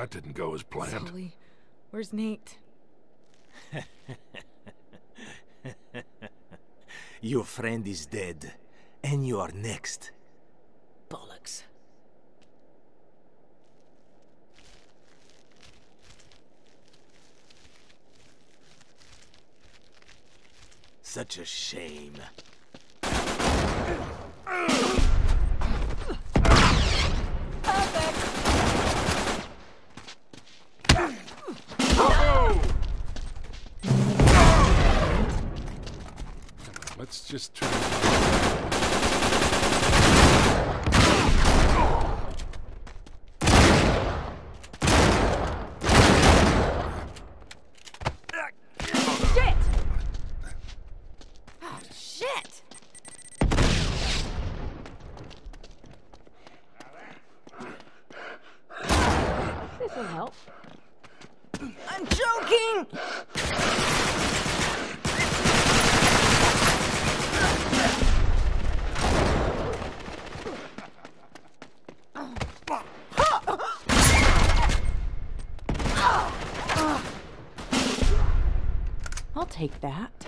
that didn't go as planned. Sully, where's Nate? Your friend is dead, and you are next. Bollocks. Such a shame. Let's just try. Shit! Oh, shit! This'll help. I'm joking! I'll take that.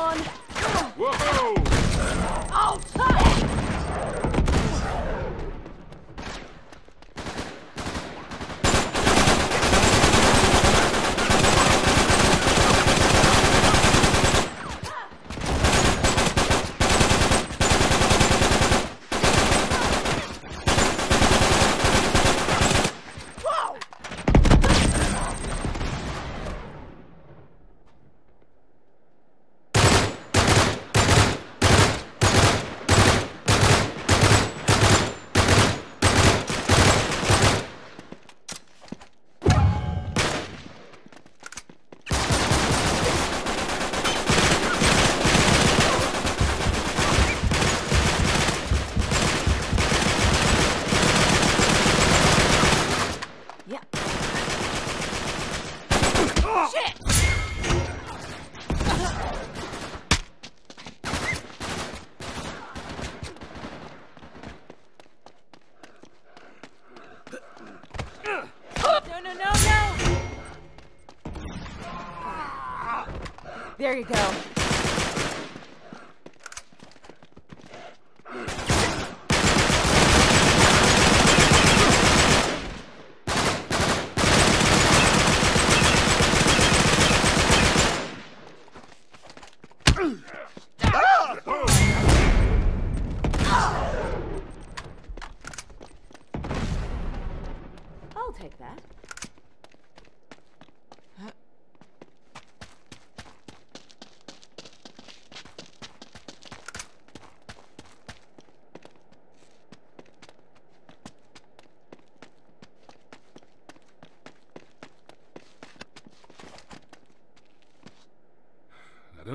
on.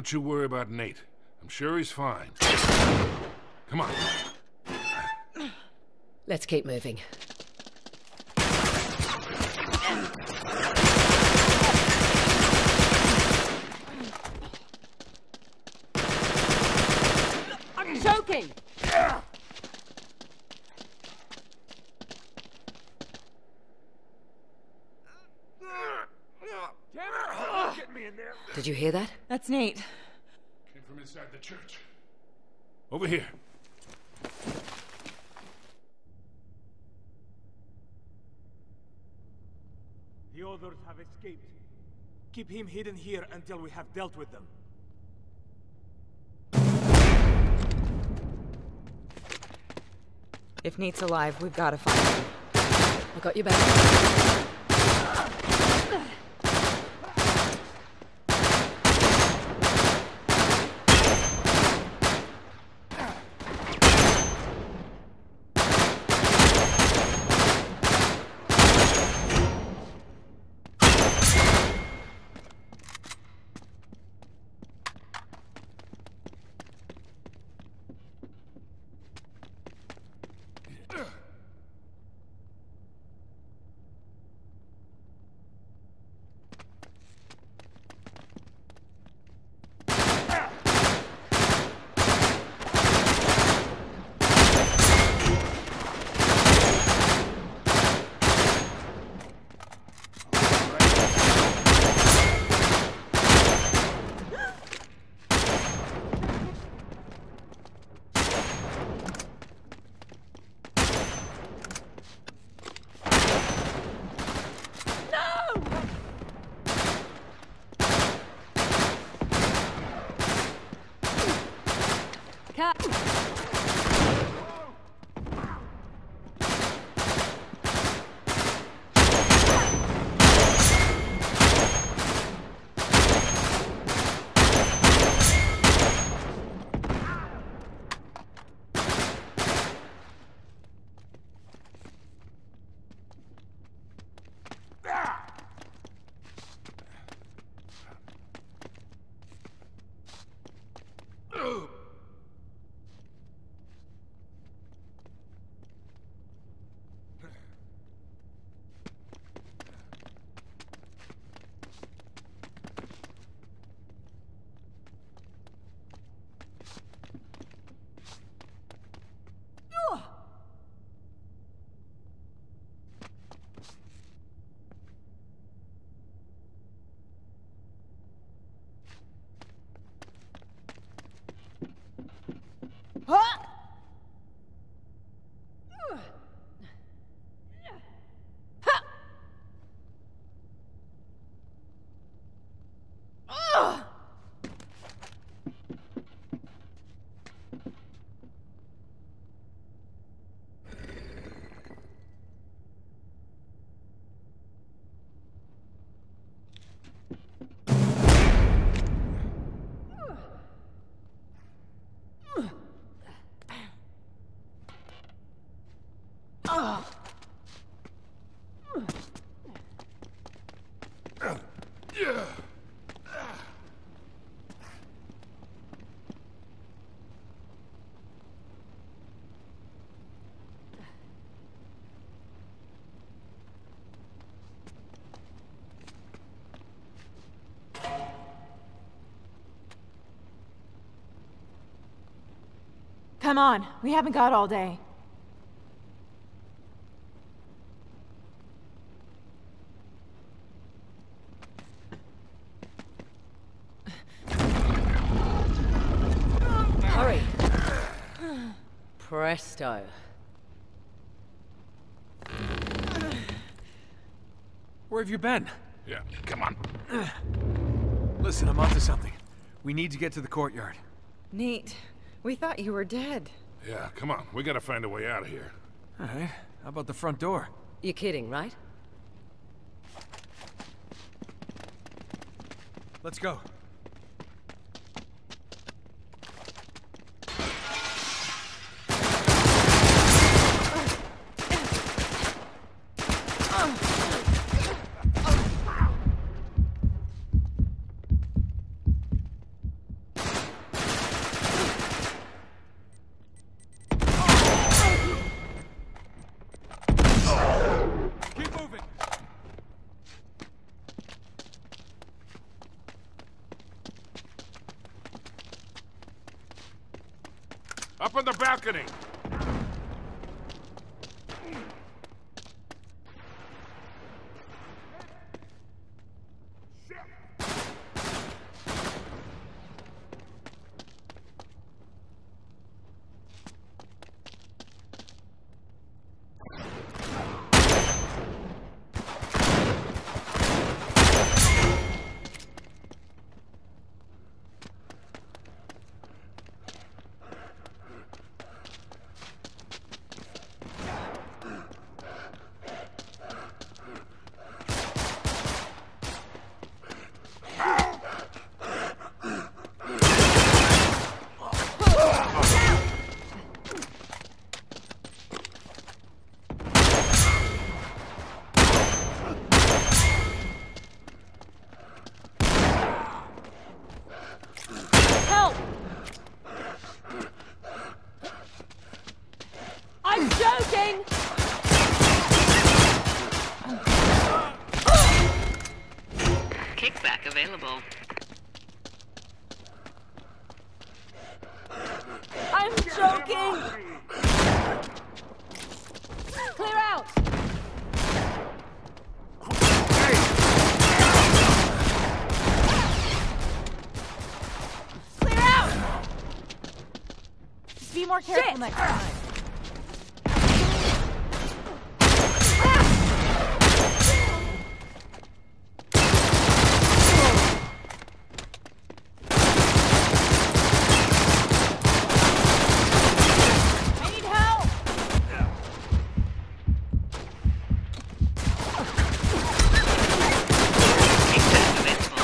Don't you worry about Nate. I'm sure he's fine. Come on. Let's keep moving. I'm choking! Did you hear that? That's Nate. Came from inside the church. Over here. The others have escaped. Keep him hidden here until we have dealt with them. If Nate's alive, we've got to find him. I got you back. Huh? Come on, we haven't got all day. hurry. Presto. Where have you been? Yeah, come on. Listen, I'm onto something. We need to get to the courtyard. Neat. We thought you were dead. Yeah, come on. We gotta find a way out of here. All right. How about the front door? You're kidding, right? Let's go. Keep moving. On the balcony! Help! I'm joking! Kickback available. I'm! Clear out! Clear out! Just be more careful next time. I need help! Kickback available.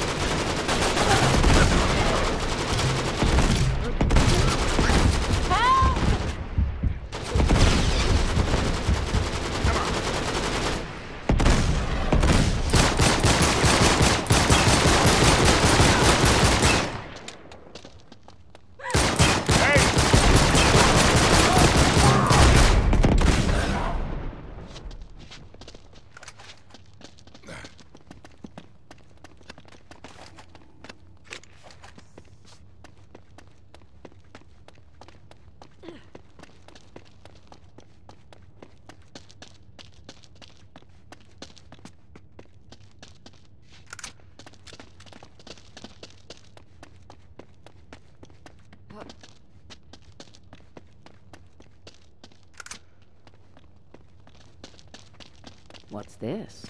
Help! What's this?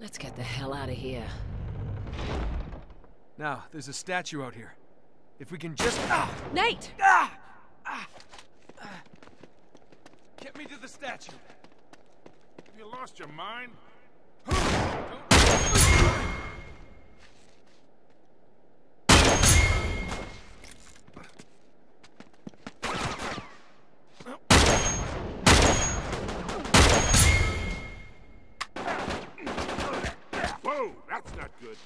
Let's get the hell out of here. Now, there's a statue out here. If we can just ah, Nate! ah, ah, ah. get me to the statue. Have you lost your mind? Whoa, that's not good.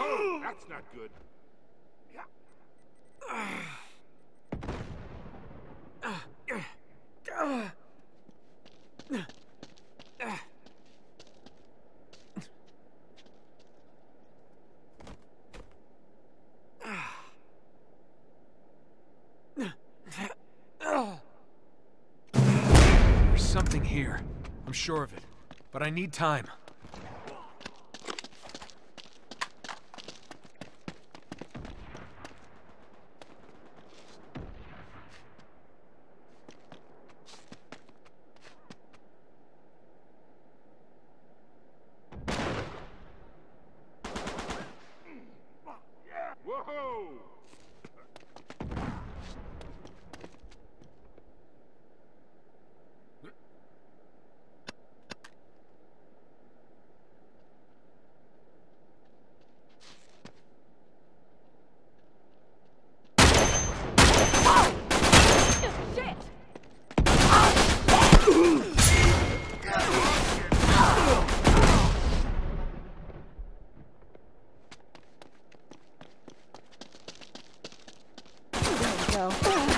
Oh, that's not good. There's something here. I'm sure of it. But I need time. Whoa! Shit! There we go.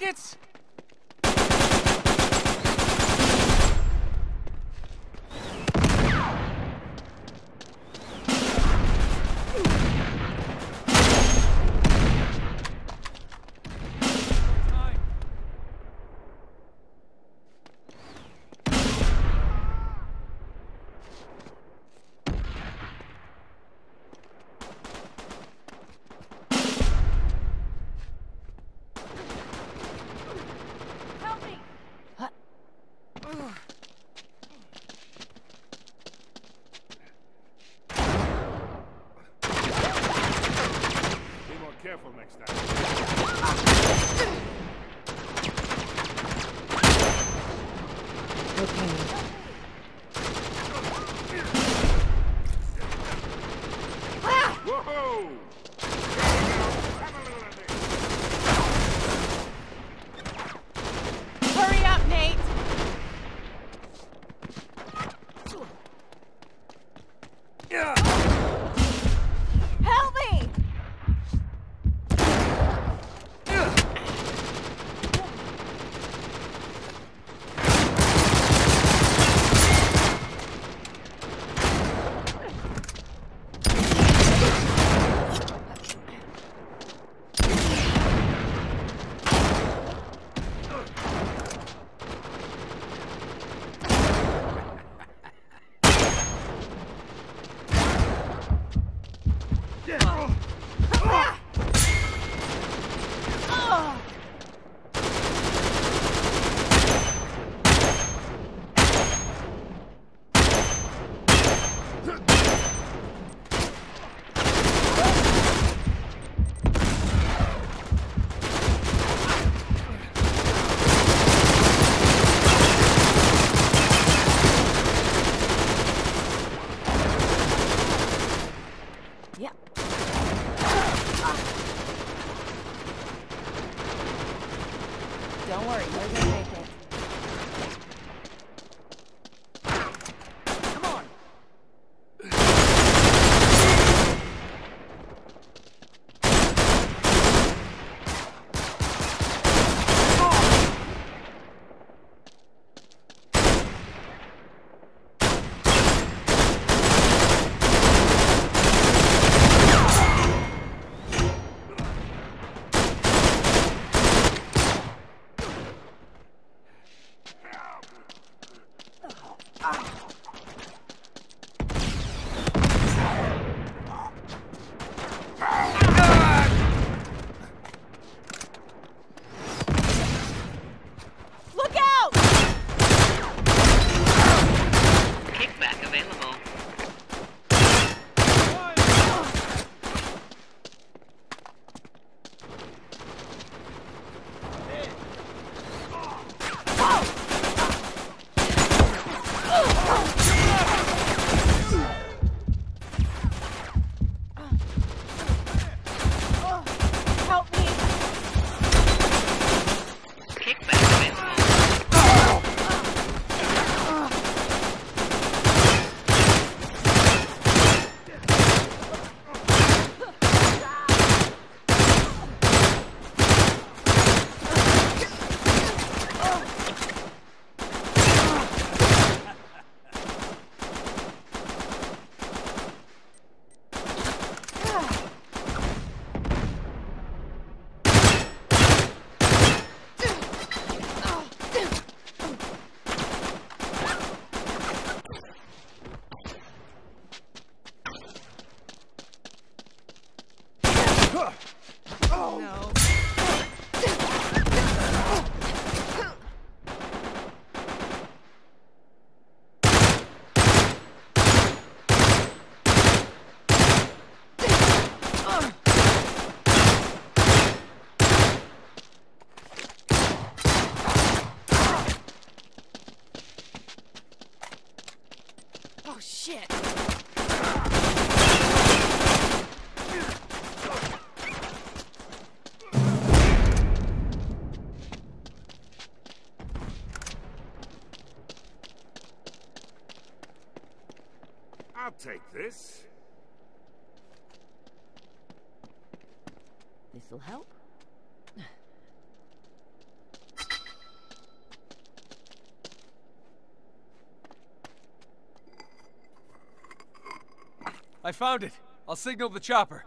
Rockets? Huh! Take this. This'll help. I found it. I'll signal the chopper.